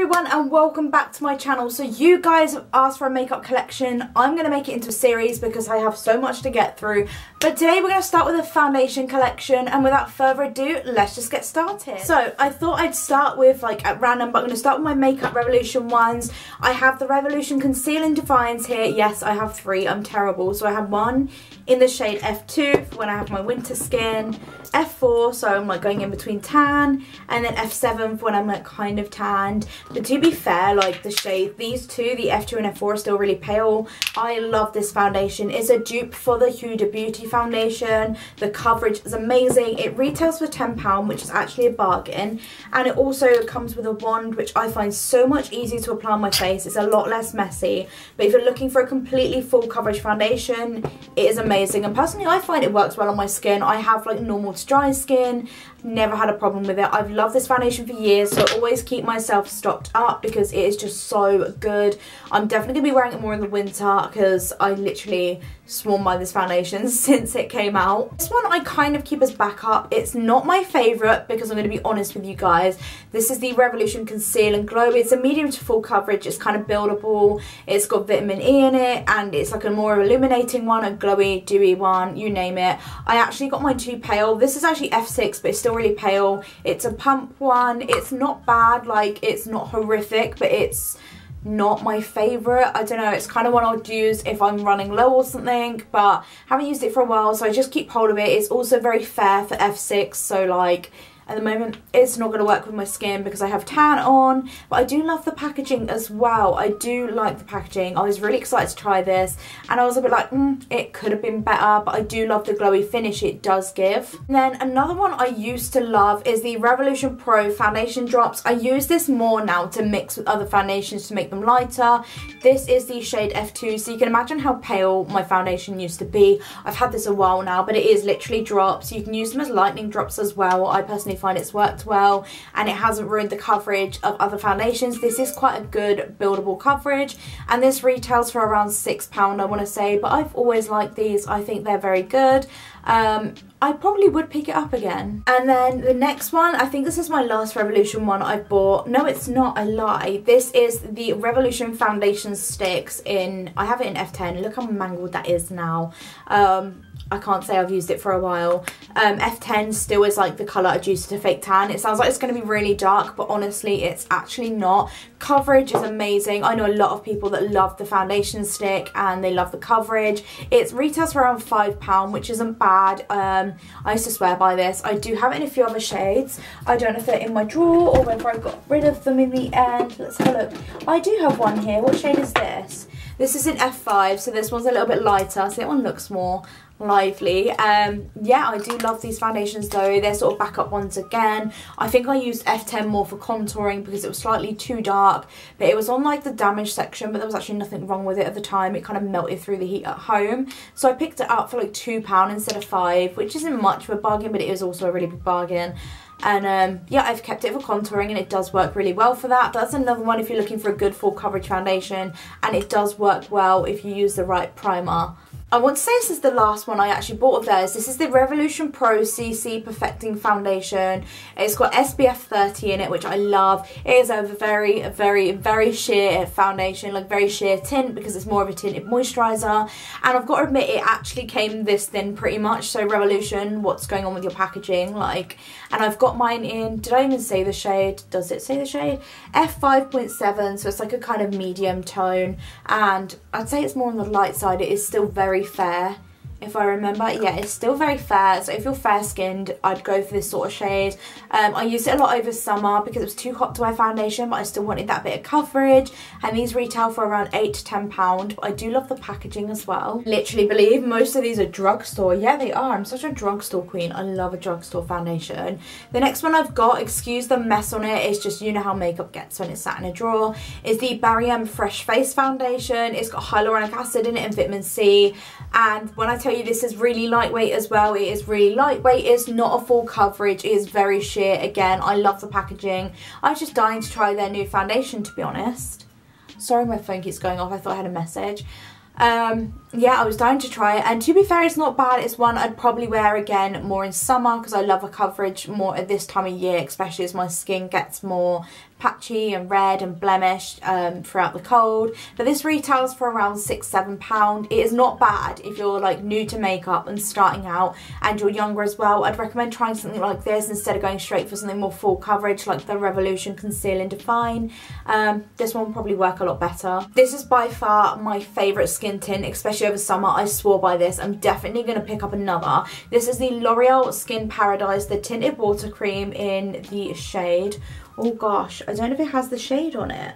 everyone and welcome back to my channel. So you guys asked for a makeup collection. I'm going to make it into a series because I have so much to get through. But today we're going to start with a foundation collection and without further ado, let's just get started. So I thought I'd start with like at random but I'm going to start with my Makeup Revolution ones. I have the Revolution Conceal and Define here. Yes, I have three. I'm terrible. So I have one in the shade F2 when I have my winter skin, F4 so I'm like going in between tan, and then F7 when I'm like kind of tanned. But to be fair, like the shade, these two, the F2 and F4 are still really pale. I love this foundation. It's a dupe for the Huda Beauty foundation. The coverage is amazing. It retails for £10, which is actually a bargain. And it also comes with a wand, which I find so much easier to apply on my face. It's a lot less messy. But if you're looking for a completely full coverage foundation, it is amazing and personally I find it works well on my skin. I have like normal to dry skin, never had a problem with it. I've loved this foundation for years so I always keep myself stocked up because it is just so good. I'm definitely going to be wearing it more in the winter because I literally sworn by this foundation since it came out. This one I kind of keep as backup. It's not my favourite because I'm going to be honest with you guys. This is the Revolution Conceal and Glow. It's a medium to full coverage. It's kind of buildable. It's got vitamin E in it and it's like a more illuminating one, a glowy dewy one, you name it. I actually got mine too pale. This is actually F6 but it's still really pale. It's a pump one. It's not bad, like it's not horrific but it's not my favourite. I don't know, it's kind of one I'd use if I'm running low or something, but haven't used it for a while, so I just keep hold of it. It's also very fair for F6, so like at the moment it's not going to work with my skin because I have tan on. But I do love the packaging as well. I do like the packaging. I was really excited to try this and I was a bit like mm, it could have been better but I do love the glowy finish it does give. And then another one I used to love is the Revolution Pro foundation drops. I use this more now to mix with other foundations to make them lighter. This is the shade F2 so you can imagine how pale my foundation used to be. I've had this a while now but it is literally drops. You can use them as lightning drops as well. I personally find it's worked well and it hasn't ruined the coverage of other foundations. This is quite a good buildable coverage and this retails for around £6 I want to say but I've always liked these. I think they're very good. Um, I probably would pick it up again. And then the next one, I think this is my last Revolution one I bought. No, it's not, I lie. This is the Revolution Foundation Sticks in, I have it in F10. Look how mangled that is now. Um, I can't say I've used it for a while. Um, F10 still is like the colour I used to fake tan. It sounds like it's going to be really dark, but honestly, it's actually not. Coverage is amazing. I know a lot of people that love the foundation stick and they love the coverage. It retails for around £5, which isn't bad. Um, I used to swear by this. I do have it in a few other shades. I don't know if they're in my drawer or whether I got rid of them in the end. Let's have a look. I do have one here. What shade is this? This is in F5, so this one's a little bit lighter, so that one looks more lively. Um, yeah, I do love these foundations though. They're sort of backup ones again. I think I used F10 more for contouring because it was slightly too dark, but it was on like the damage section, but there was actually nothing wrong with it at the time. It kind of melted through the heat at home. So I picked it up for like £2 instead of 5 which isn't much of a bargain, but it is also a really big bargain and um, yeah I've kept it for contouring and it does work really well for that that's another one if you're looking for a good full coverage foundation and it does work well if you use the right primer I want to say this is the last one I actually bought of theirs. This is the Revolution Pro CC Perfecting Foundation. It's got SPF 30 in it, which I love. It is a very, very, very sheer foundation, like very sheer tint because it's more of a tinted moisturiser. And I've got to admit, it actually came this thin pretty much. So Revolution, what's going on with your packaging? Like, and I've got mine in, did I even say the shade? Does it say the shade? F5.7, so it's like a kind of medium tone. And I'd say it's more on the light side. It is still very very fair if I remember. Yeah, it's still very fair. So if you're fair skinned, I'd go for this sort of shade. Um, I used it a lot over summer because it was too hot to wear foundation, but I still wanted that bit of coverage. And these retail for around 8 to £10. But I do love the packaging as well. Literally believe most of these are drugstore. Yeah, they are. I'm such a drugstore queen. I love a drugstore foundation. The next one I've got, excuse the mess on it, it's just you know how makeup gets when it's sat in a drawer, is the Barry M Fresh Face Foundation. It's got hyaluronic acid in it and vitamin C. And when I tell you this is really lightweight as well, it is really lightweight. It's not a full coverage. It is very sheer. Again, I love the packaging. I was just dying to try their new foundation, to be honest. Sorry my phone keeps going off. I thought I had a message. Um, yeah, I was dying to try it. And to be fair, it's not bad. It's one I'd probably wear again more in summer because I love a coverage more at this time of year, especially as my skin gets more patchy and red and blemished um, throughout the cold. But this retails for around six, seven pound. It is not bad if you're like new to makeup and starting out and you're younger as well. I'd recommend trying something like this instead of going straight for something more full coverage like the Revolution Conceal and Define. Um, this one will probably work a lot better. This is by far my favourite skin tint, especially over summer. I swore by this. I'm definitely going to pick up another. This is the L'Oreal Skin Paradise, the tinted water cream in the shade Oh gosh, I don't know if it has the shade on it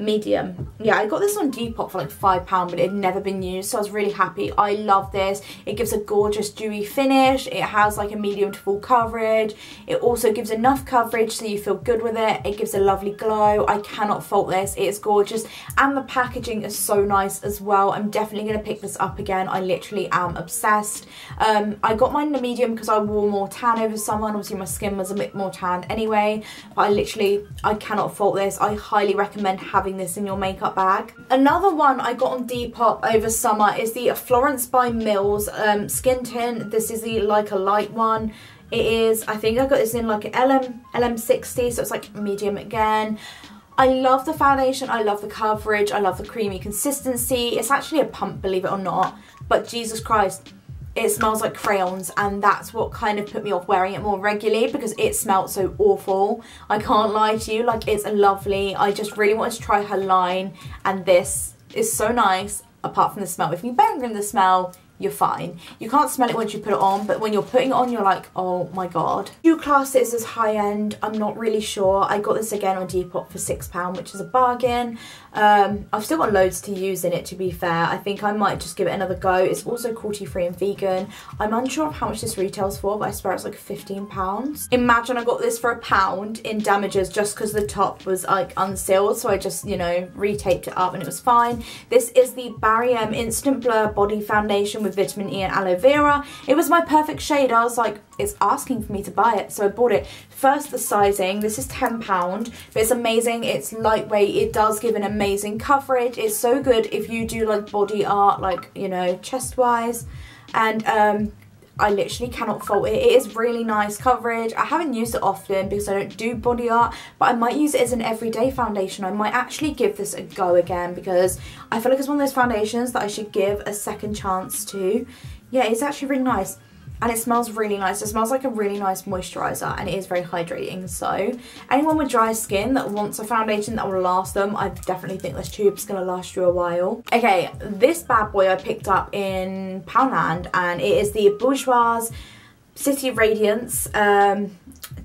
medium. Yeah, I got this on Depop for like £5 but it had never been used so I was really happy. I love this. It gives a gorgeous dewy finish. It has like a medium to full coverage. It also gives enough coverage so you feel good with it. It gives a lovely glow. I cannot fault this. It's gorgeous and the packaging is so nice as well. I'm definitely going to pick this up again. I literally am obsessed. Um, I got mine in a medium because I wore more tan over summer obviously my skin was a bit more tan anyway. But I literally, I cannot fault this. I highly recommend having having this in your makeup bag. Another one I got on Depop over summer is the Florence by Mills um, Skin Tint. This is the Like a Light one. It is, I think I got this in like an LM, LM60, so it's like medium again. I love the foundation, I love the coverage, I love the creamy consistency. It's actually a pump, believe it or not, but Jesus Christ, it smells like crayons and that's what kind of put me off wearing it more regularly because it smelled so awful. I can't lie to you, like it's lovely. I just really wanted to try her line and this is so nice apart from the smell. If you bang in the smell, you're fine. You can't smell it once you put it on, but when you're putting it on, you're like, oh my god. You class this as high end, I'm not really sure. I got this again on Depop for £6, which is a bargain. Um, I've still got loads to use in it, to be fair. I think I might just give it another go. It's also cruelty-free and vegan. I'm unsure of how much this retails for, but I swear it's like £15. Imagine I got this for a pound in damages just because the top was like unsealed, so I just, you know, retaped it up and it was fine. This is the Barry M Instant Blur Body Foundation with with vitamin E and aloe vera. It was my perfect shade. I was like, it's asking for me to buy it. So I bought it. First, the sizing. This is £10, but it's amazing. It's lightweight. It does give an amazing coverage. It's so good if you do like body art, like, you know, chest-wise. And um, I literally cannot fault it. It is really nice coverage. I haven't used it often because I don't do body art, but I might use it as an everyday foundation. I might actually give this a go again because I feel like it's one of those foundations that I should give a second chance to. Yeah, it's actually really nice and it smells really nice. It smells like a really nice moisturiser and it is very hydrating. So anyone with dry skin that wants a foundation that will last them, I definitely think this tube's going to last you a while. Okay, this bad boy I picked up in Poundland and it is the Bourjois City Radiance. Um,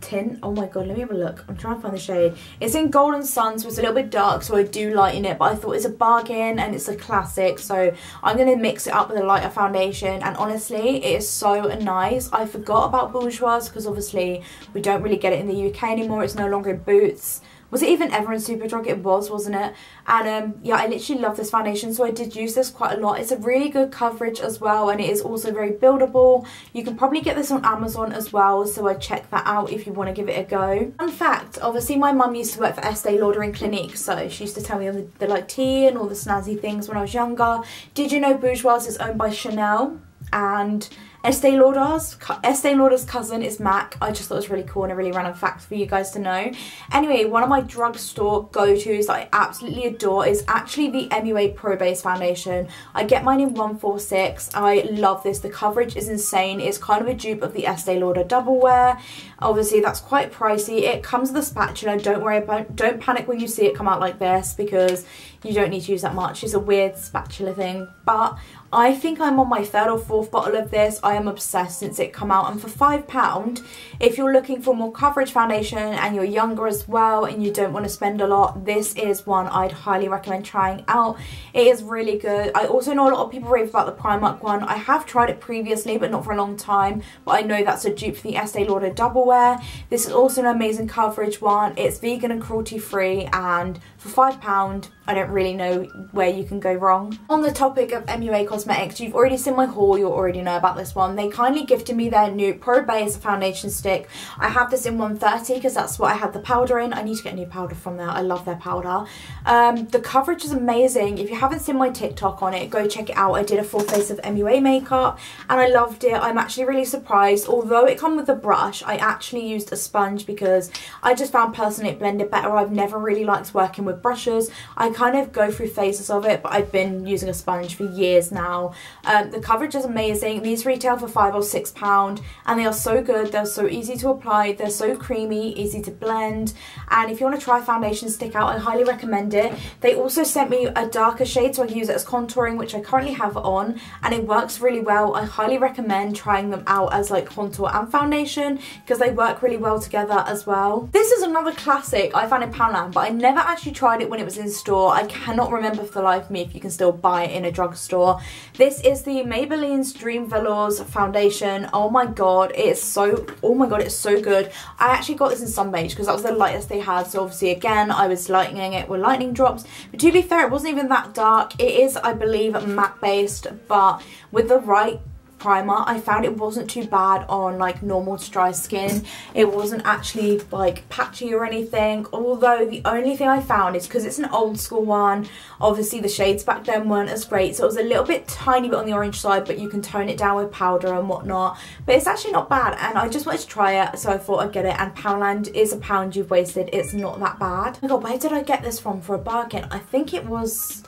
tint. Oh my god, let me have a look. I'm trying to find the shade. It's in Golden Sun, so it's a little bit dark, so I do lighten it, but I thought it's a bargain and it's a classic, so I'm going to mix it up with a lighter foundation, and honestly, it is so nice. I forgot about Bourjois, because obviously we don't really get it in the UK anymore. It's no longer in Boots was it even ever in Superdrug? It was, wasn't it? And um, yeah, I literally love this foundation, so I did use this quite a lot. It's a really good coverage as well, and it is also very buildable. You can probably get this on Amazon as well, so I check that out if you want to give it a go. Fun fact, obviously my mum used to work for Estee Lauder in Clinique, so she used to tell me the, the like tea and all the snazzy things when I was younger. Did you know Bourjois is owned by Chanel? And Estee Lauder's, Estee Lauder's cousin is MAC. I just thought it was really cool and a really random fact for you guys to know. Anyway, one of my drugstore go-tos that I absolutely adore is actually the MUA Pro Base Foundation. I get mine in 146. I love this. The coverage is insane. It's kind of a dupe of the Estee Lauder Double Wear. Obviously, that's quite pricey. It comes with a spatula. Don't worry about Don't panic when you see it come out like this because you don't need to use that much. It's a weird spatula thing. But I think I'm on my third or fourth bottle of this. I am obsessed since it come out and for £5 if you're looking for more coverage foundation and you're younger as well and you don't want to spend a lot this is one I'd highly recommend trying out. It is really good. I also know a lot of people rave about the Primark one. I have tried it previously but not for a long time but I know that's a dupe for the Estee Lauder Double Wear. This is also an amazing coverage one. It's vegan and cruelty free and for £5 I don't really know where you can go wrong. On the topic of MUA Cosmetics, you've already seen my haul, you already know about this one. They kindly gifted me their new Pro Base foundation stick. I have this in 130 because that's what I had the powder in. I need to get a new powder from there. I love their powder. Um, the coverage is amazing. If you haven't seen my TikTok on it, go check it out. I did a full face of MUA makeup and I loved it. I'm actually really surprised. Although it come with a brush, I actually used a sponge because I just found personally it blended better. I've never really liked working with brushes. I kind of go through phases of it, but I've been using a sponge for years now. Um, the coverage is amazing. These retail for five or six pound, and they are so good. They're so easy to apply. They're so creamy, easy to blend. And if you want to try foundation stick out, I highly recommend it. They also sent me a darker shade, so I can use it as contouring, which I currently have on, and it works really well. I highly recommend trying them out as like contour and foundation because they work really well together as well. This is another classic I found in Poundland, but I never actually tried it when it was in store. I cannot remember for the life of me if you can still buy it in a drugstore. This is the Maybelline's Dream Velours foundation. Oh my god, it is so, oh my god, it's so good. I actually got this in Sun Beige because that was the lightest they had. So obviously again, I was lightening it with lightning drops. But to be fair, it wasn't even that dark. It is, I believe, matte based, but with the right primer I found it wasn't too bad on like normal to dry skin. It wasn't actually like patchy or anything although the only thing I found is because it's an old school one obviously the shades back then weren't as great so it was a little bit tiny bit on the orange side but you can tone it down with powder and whatnot. But it's actually not bad and I just wanted to try it so I thought I'd get it and Poundland is a pound you've wasted it's not that bad. Oh my god where did I get this from? For a bargain. I think it was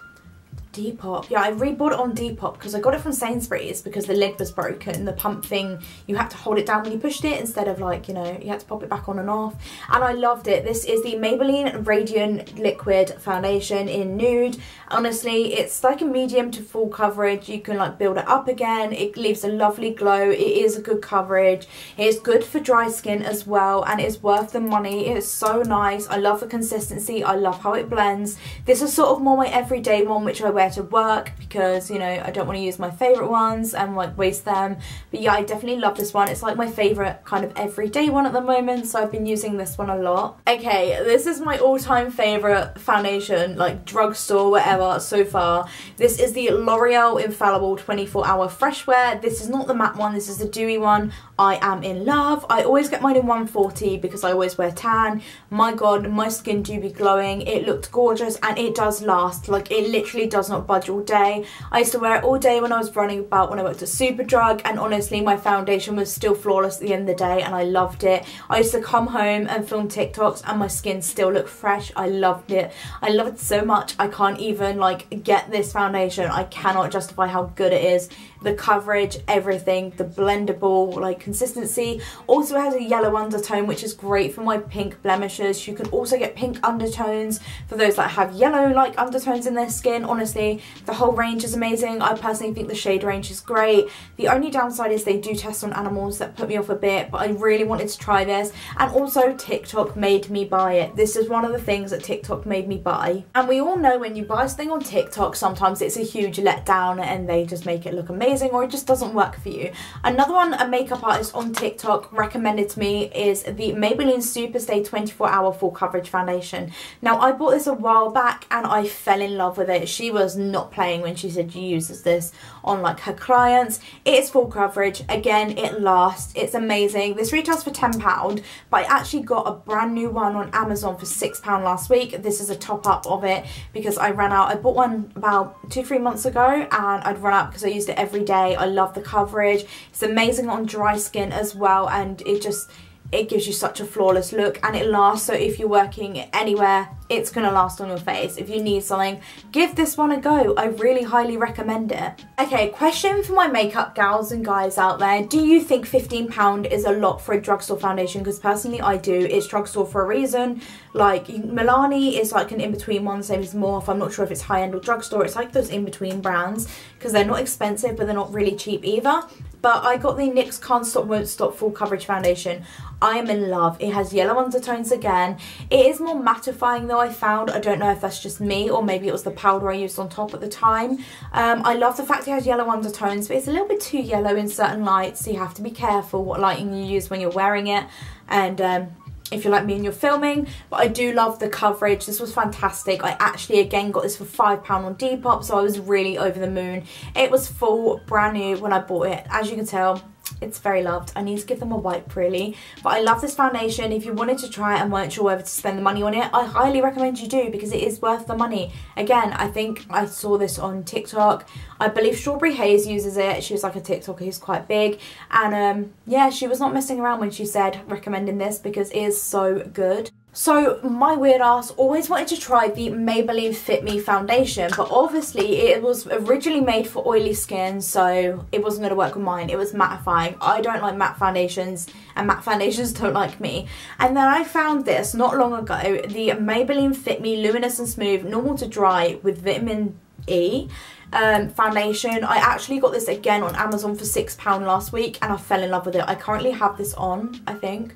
Depop. Yeah, I rebought it on Depop because I got it from Sainsbury's because the lid was broken. The pump thing, you had to hold it down when you pushed it instead of like, you know, you had to pop it back on and off. And I loved it. This is the Maybelline Radiant Liquid Foundation in Nude. Honestly, it's like a medium to full coverage. You can like build it up again. It leaves a lovely glow. It is a good coverage. It's good for dry skin as well and it's worth the money. It is so nice. I love the consistency. I love how it blends. This is sort of more my everyday one which I wear to work because you know I don't want to use my favorite ones and like waste them. But yeah I definitely love this one. It's like my favorite kind of everyday one at the moment so I've been using this one a lot. Okay this is my all-time favorite foundation like drugstore whatever so far. This is the L'Oreal Infallible 24 hour fresh wear this is not the matte one this is the dewy one. I am in love. I always get mine in 140 because I always wear tan. My god my skin do be glowing. It looked gorgeous and it does last. Like it literally does not not budge all day. I used to wear it all day when I was running about when I worked at Superdrug and honestly my foundation was still flawless at the end of the day and I loved it. I used to come home and film TikToks and my skin still looked fresh. I loved it. I love it so much I can't even like get this foundation. I cannot justify how good it is the coverage, everything, the blendable like consistency. Also has a yellow undertone which is great for my pink blemishes. You can also get pink undertones for those that have yellow like undertones in their skin. Honestly, the whole range is amazing. I personally think the shade range is great. The only downside is they do test on animals that put me off a bit, but I really wanted to try this. And also TikTok made me buy it. This is one of the things that TikTok made me buy. And we all know when you buy something on TikTok, sometimes it's a huge letdown and they just make it look amazing amazing or it just doesn't work for you. Another one a makeup artist on TikTok recommended to me is the Maybelline Superstay 24 Hour Full Coverage Foundation. Now I bought this a while back and I fell in love with it. She was not playing when she said she uses this on like her clients. It is full coverage. Again, it lasts. It's amazing. This retails for £10 but I actually got a brand new one on Amazon for £6 last week. This is a top up of it because I ran out. I bought one about two, three months ago and I'd run out because I used it every day. I love the coverage. It's amazing on dry skin as well and it just it gives you such a flawless look and it lasts so if you're working anywhere it's going to last on your face. If you need something, give this one a go. I really highly recommend it. Okay, question for my makeup gals and guys out there. Do you think £15 is a lot for a drugstore foundation? Because personally I do. It's drugstore for a reason. Like Milani is like an in-between one, same as Morphe. I'm not sure if it's high-end or drugstore. It's like those in-between brands because they're not expensive but they're not really cheap either but I got the NYX Can't Stop Won't Stop Full Coverage Foundation. I am in love. It has yellow undertones again. It is more mattifying though I found. I don't know if that's just me or maybe it was the powder I used on top at the time. Um, I love the fact it has yellow undertones but it's a little bit too yellow in certain lights so you have to be careful what lighting you use when you're wearing it and um, if you're like me and you're filming but I do love the coverage this was fantastic I actually again got this for £5 on Depop so I was really over the moon it was full brand new when I bought it as you can tell it's very loved. I need to give them a wipe really. But I love this foundation. If you wanted to try it and weren't sure whether to spend the money on it, I highly recommend you do because it is worth the money. Again, I think I saw this on TikTok. I believe Strawberry Haze uses it. She was like a TikToker who's quite big. And um, yeah, she was not messing around when she said recommending this because it is so good. So my weird ass always wanted to try the Maybelline Fit Me foundation but obviously it was originally made for oily skin so it wasn't going to work with mine. It was mattifying. I don't like matte foundations and matte foundations don't like me. And then I found this not long ago, the Maybelline Fit Me Luminous and Smooth Normal to Dry with Vitamin E um, foundation. I actually got this again on Amazon for £6 last week and I fell in love with it. I currently have this on, I think.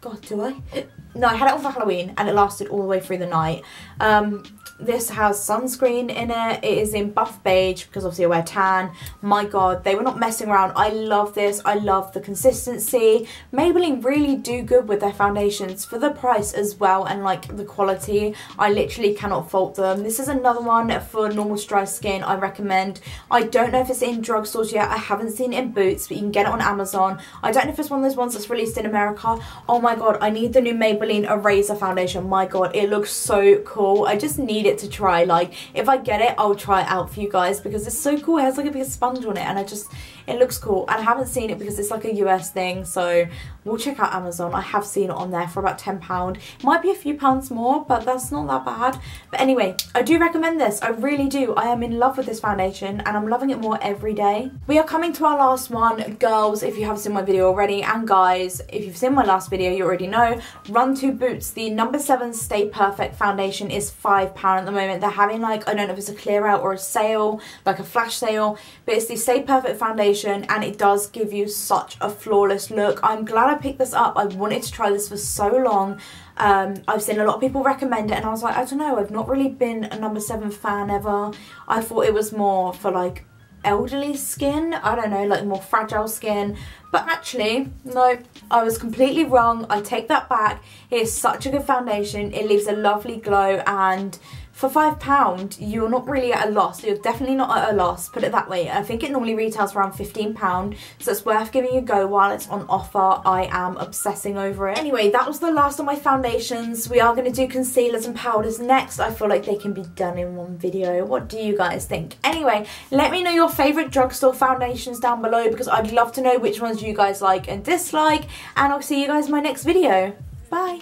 God, do I? No, I had it on for Halloween and it lasted all the way through the night. Um, this has sunscreen in it. It is in buff beige because obviously I wear tan. My god, they were not messing around. I love this. I love the consistency. Maybelline really do good with their foundations for the price as well and like the quality. I literally cannot fault them. This is another one for normal dry skin I recommend. I don't know if it's in drugstores yet. I haven't seen it in Boots, but you can get it on Amazon. I don't know if it's one of those ones that's released in America. Oh my god, I need the new Maybelline Eraser foundation. My god, it looks so cool. I just need it to try. Like, if I get it, I'll try it out for you guys because it's so cool. It has like a big sponge on it and I just, it looks cool. And I haven't seen it because it's like a US thing. So we'll check out Amazon. I have seen it on there for about £10. It might be a few pounds more, but that's not that bad. But anyway, I do recommend this. I really do. I am in love with this foundation and I'm loving it more every day. We are coming to our last one. Girls, if you have seen my video already, and guys, if you've seen my last video, you already know, Run to Boots, the number 7 Stay Perfect foundation is £5 at the moment. They're having like, I don't know if it's a clear out or a sale, like a flash sale, but it's the Stay Perfect foundation and it does give you such a flawless look. I'm glad I picked this up. I wanted to try this for so long. Um, I've seen a lot of people recommend it and I was like, I don't know, I've not really been a number 7 fan ever. I thought it was more for like elderly skin. I don't know like more fragile skin. But actually no I was completely wrong. I take that back. It is such a good foundation. It leaves a lovely glow and for £5 you're not really at a loss. You're definitely not at a loss, put it that way. I think it normally retails around £15 so it's worth giving a go while it's on offer. I am obsessing over it. Anyway, that was the last of my foundations. We are going to do concealers and powders next. I feel like they can be done in one video. What do you guys think? Anyway, let me know your favourite drugstore foundations down below because I'd love to know which ones you guys like and dislike and I'll see you guys in my next video. Bye!